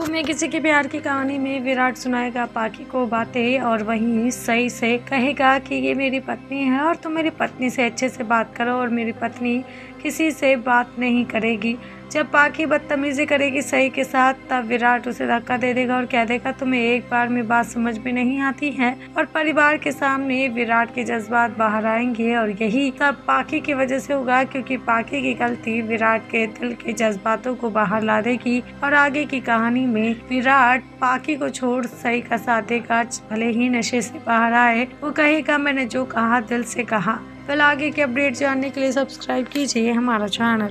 घूमे किसी के प्यार की कहानी में विराट सुनाएगा पाकि को बातें और वहीं सही से कहेगा कि ये मेरी पत्नी है और तुम मेरी पत्नी से अच्छे से बात करो और मेरी पत्नी किसी से बात नहीं करेगी। जब पाखी बदतमीजी करेगी सही के साथ, तब विराट उसे धक्का दे देगा और कह देगा, तुम्हें एक बार में बात समझ में नहीं आती है। और परिवार के सामने विराट के जज्बात बाहर आएँगे और यही सब पाखी की वजह से होगा, क्योंकि पाखी की गलती विराट के दिल के जज्बातों को बाहर ला देगी और आगे की कहानी में विराट पाखी को छोड़ सही का साथ देगा, भले ही नशे से बाहर आए। वो कहेगा, मैंने जो कहा दिल से कहा। कल आगे के अपडेट जानने के लिए सब्सक्राइब कीजिए हमारा चैनल।